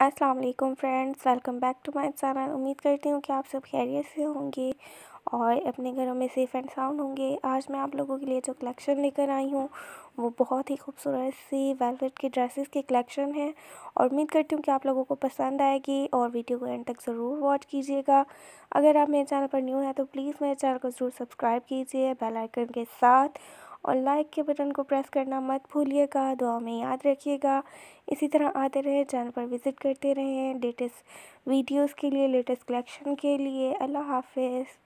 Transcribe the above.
अस्सलाम वालेकुम friends, welcome back to my channel. उम्मीद करती हूँ कि आप सब खैरियत से होंगे और अपने घरों में सेफ़ एंड साउंड होंगे। आज मैं आप लोगों के लिए जो कलेक्शन लेकर आई हूँ, वो बहुत ही खूबसूरत सी वेलवेट की ड्रेसेस की कलेक्शन है और उम्मीद करती हूँ कि आप लोगों को पसंद आएगी और वीडियो को एंड तक ज़रूर वॉच कीजिएगा। अगर आप मेरे चैनल पर न्यू हैं तो प्लीज़ मेरे चैनल को ज़रूर सब्सक्राइब कीजिए बेल आइकन के साथ और लाइक के बटन को प्रेस करना मत भूलिएगा। दुआ में याद रखिएगा। इसी तरह आते रहे चैनल पर विज़िट करते रहें। लेटेस्ट वीडियोस के लिए लेटेस्ट कलेक्शन के लिए। अल्लाह हाफिज़।